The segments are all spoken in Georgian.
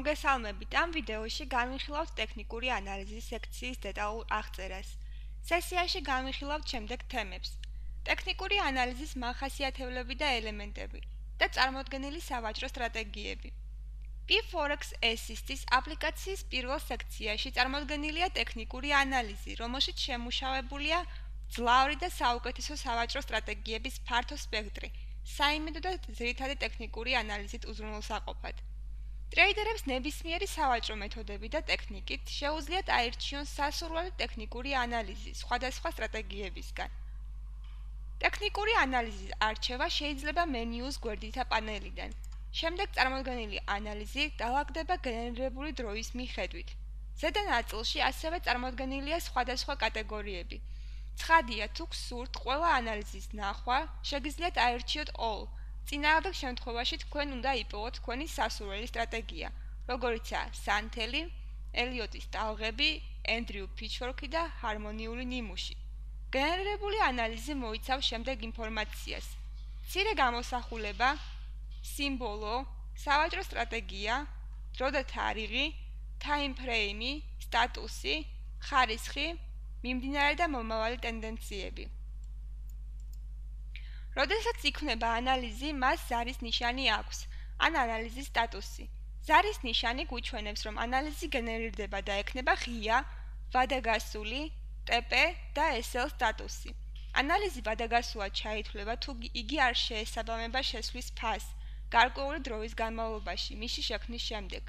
მოგესალმებით ამ ვიდეოში განვიხილავთ ტექნიკური ანალიზის სექციის დეტალურ აღწერას. სესიაში განვიხილავთ შემდეგ თემებს: ტექნიკური ანალიზის მახასიათებლები და ელემენტები და წარმოქმნილი სავაჭრო სტრატეგიები. P4X Assist-ის აპლიკაციის პირველ სექციაში წარმოქმნილია ტექნიკური ანალიზი, რომელშიც შემუშავებულია ძლავრი და საუკეთესო სავაჭრო სტრატეგიების ფართო სპექტრი, საიმედო და ძირითადი ტექნიკური ანალიზით უზრუნველსაყოფად. ტრეიდერებს ნებისმიერი სავაჭრო მეთოდები და ტექნიკით შეუძლიათ აირჩიონ სასურველი ტექნიკური ანალიზი სხვადასხვა სტრატეგიებისგან. ტექნიკური ანალიზის არჩევა შეიძლება მენიუს გვერდითა პანელიდან. შემდეგ წარმოქმნილი ანალიზი დაალაგდება გენერირებული დროის მიხედვით. ზედა ნაწილში ასევე წარმოქმნილია სხვადასხვა კატეგორიები. ცხადია, თუ გსურთ ყველა ანალიზის ნახვა, შეგიძლიათ აირჩიოთ all წინააღმდეგ შემთხვევაში თქვენ უნდა იპოვოთ თქვენი სასურველი სტრატეგია, როგორიცაა სანთელი, ელიოტის ტალღები, ენდრიუ ფიჩორკი და ჰარმონიული ნიმუში. გენერირებული ანალიზი მოიცავს შემდეგ ინფორმაციას: ცირე გამოსახულება, სიმბოლო, სავაჭრო სტრატეგია, დრო და თარიღი, ტაიმფრეიმი, სტატუსი, ხარისხი, მიმდინარე და მომავალი ტენდენციები. როდესაც იქნება ანალიზი, მას ზარის ნიშანი აქვს, ან ანალიზის სტატუსი. ზარის ნიშანი გვიჩვენებს, რომ ანალიზი გენერირდება და ექნება ღია, ვადაგასული, TP და SL სტატუსი. ანალიზი ვადაგასულად ჩაითვლება, თუ იგი არ შეესაბამება შესვლის ფასს გარკვეული დროის განმავლობაში, მისი შექმნის შემდეგ.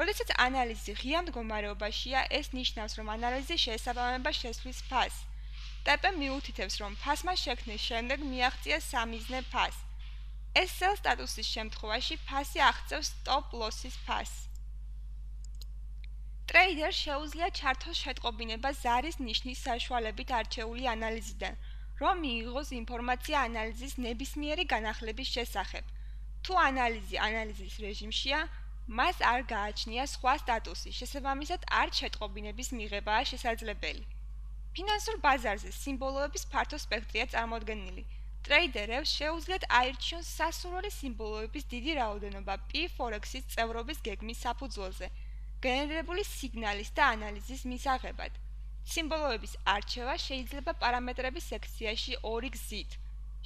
როდესაც ანალიზი ღია მდგომარეობაშია, ეს ნიშნავს, რომ ანალიზი შეესაბამება შესვლის ფასს. ტეპე მიუთითებს, რომ ფასმა შექმნის შემდეგ მიაღწია სამიზნე ფას. ეს სელ სტატუსის შემთხვევაში ფასი აღწევს stop loss-ის ფასს. ტრეიდერ შეუძლია ჩართოს შეტყობინება ზარის ნიშნის საშუალებით არჩეული ანალიზიდან, რომ მიიღოს ინფორმაცია ანალიზის ნებისმიერი განახლების შესახებ. თუ ანალიზი ანალიზის რეჟიმშია, მას არ გააჩნია სხვა სტატუსი, შესაბამისად არ შეტყობინების მიღებაა შესაძლებელი. ფინანსურ ბაზარზე სიმბოლოების ფართო სპექტრია წარმოდგენილი. ტრეიდერებს შეუძლიათ აირჩიონ სასურველი სიმბოლოების დიდი რაოდენობა P4X-ის წევრობის გეგმის საფუძველზე, გენერირებული სიგნალის და ანალიზის მისაღებად. სიმბოლოების არჩევა შეიძლება პარამეტრების სექციაში ორი გზით: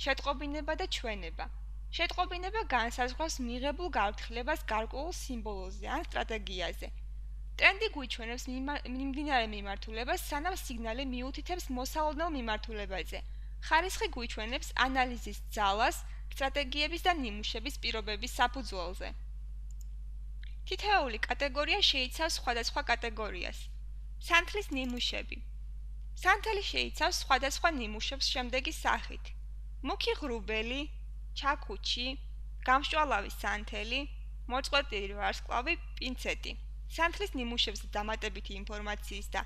შეტყობინება და ჩვენება. შეტყობინება განსაზღვრავს მიღებულ გაფრთხილებას გარკვეულ სიმბოლოზე ან სტრატეგიაზე. ტრენდი გვიჩვენებს მიმდინარე მიმართულებას, სანამ სიგნალი მიუთითებს მოსალოდნელ მიმართულებაზე. ხარისხი გვიჩვენებს ანალიზის ძალას, სტრატეგიების და ნიმუშების პირობების საფუძველზე. თითოეული კატეგორია შეიცავს სხვადასხვა კატეგორიას. სანთლის ნიმუშები. სანთელი შეიცავს სხვადასხვა ნიმუშებს შემდეგი სახით: მუქი ღრუბელი, ჩაკუჩი, გამშვალავი სანთელი, მოწყვეტილი ვარსკვლავი, პინცეტი. სანთლის ნიმუშებზე დამატებითი ინფორმაციის და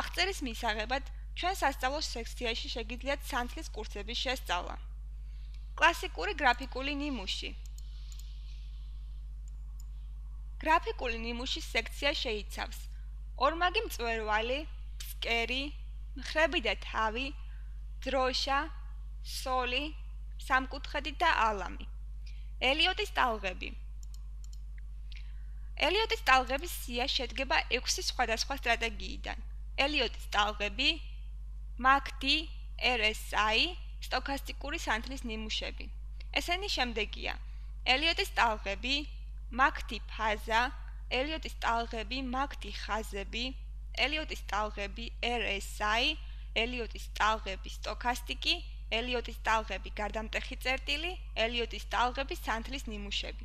აღწერის მისაღებად ჩვენ სასწავლო სექციაში შეგიძლიათ სანთლის კურსების შესწავლა. კლასიკური გრაფიკული ნიმუში. გრაფიკული ნიმუშის სექცია შეიცავს ორმაგი მწვერვალი, ფსკერი, მხრები და თავი, დროშა, სოლი, სამკუთხედი და ალამი. ელიოტის ტალღები. ელიოტის ტალღების სია შედგება 6 სხვადასხვა სტრატეგიიდან. ელიოტის ტალღები, MACD, RSI, სტოქასტიკური სანთლის ნიმუშები. ესენი შემდეგია: ელიოტის ტალღები, MACD ფაზა, ელიოტის ტალღები, MACD ხაზები, ელიოტის ტალღები, RSI, ელიოტის ტალღები, სტოქასტიკი, ელიოტის ტალღები, გარდამტეხი წერტილი, ელიოტის ტალღები, სანთლის ნიმუშები.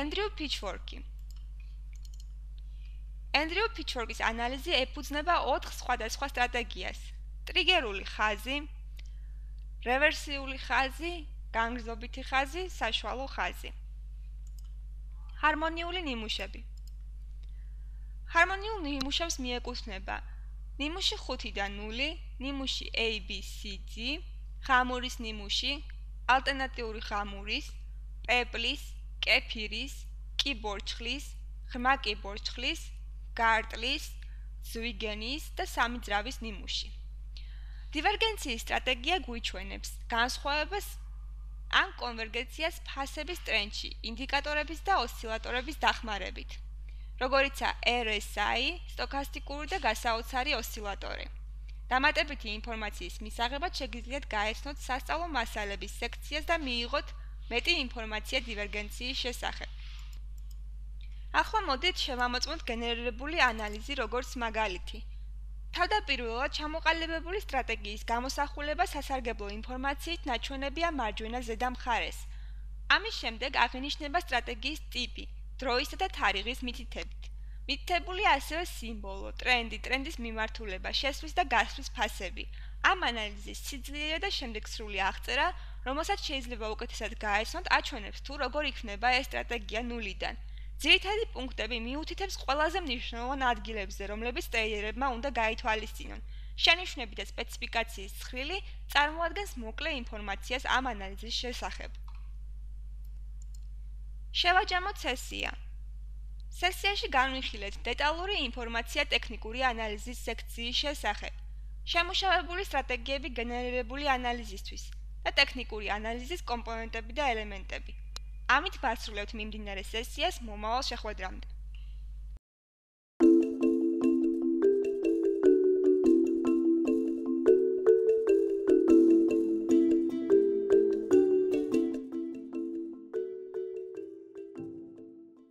Andrew Pitchfork ენდრიუ ფიჩორგის ანალიზი ეფუძნება 4 სხვადასხვა სტრატეგიას: ტრიგერული ხაზი, რევერსიული ხაზი, განგრძობითი ხაზი, საშუალო ხაზი. ჰარმონიული ნიმუშები. ჰარმონიულ ნიმუშებს მიეკუთვნება ნიმუში 5-დან 0, ნიმუში ABCD, ხამურის ნიმუში, ალტერნატიული ხამურის, პეპლის, კეფირის, კიბორჩხლის, ღრმა კიბორჩხლის, გარტლის, ზვიგენის და სამი ძრავის ნიმუში. დივერგენციის სტრატეგია გვიჩვენებს განსხვავებას ან კონვერგენციას ფასების ტრენდში, ინდიკატორების და ოსცილატორების დახმარებით. როგორიცაა RSI, სტოქასტიკური და გასაოცარი ოსცილატორი. დამატებითი ინფორმაციის მისაღებად შეგიძლიათ გაეცნოთ სასწავლო მასალების სექციას და მიიღოთ მეტი ინფორმაცია დივერგენციის შესახებ. ახლა მოდით შევამოწმოთ გენერირებული ანალიზი როგორც მაგალითი. თავდაპირველად ჩამოყალიბებული სტრატეგიის გამოსახულება სასარგებლო ინფორმაციით ნაჩვენებია მარჯვენა ზედა მხარეს. ამის შემდეგ აღინიშნება სტრატეგიის ტიპი, დროისა და თარიღის მითითებით. მითითებული ასევე სიმბოლო, ტრენდი, ტრენდის მიმართულება, შესვლის და გასვლის ფასები. ამ ანალიზის სიძლიერე და შემდეგსრული აღწერა, რომელსაც შეიძლება უკეთესად გაეცნოთ, აჩვენებს თუ როგორ იქნება ეს სტრატეგია ნულიდან. ძირითადი პუნქტები მიუთითებს ყველაზე მნიშვნელოვან ადგილებზე, რომლებიც ტრეიდერებმა უნდა გაითვალისწინონ. შენიშვნები და სპეციფიკაციის ცხრილი წარმოადგენს მოკლე ინფორმაციას ამ ანალიზის შესახებ. შევაჯამოთ სესია. სესიაში განვიხილეთ დეტალური ინფორმაცია ტექნიკური ანალიზის სექციის შესახებ. შემუშავებული სტრატეგიები გენერირებული ანალიზისთვის და ტექნიკური ანალიზის კომპონენტები და ელემენტები. ამით ვასრულებთ მიმდინარე სესიას მომავალ შეხვედრამდე.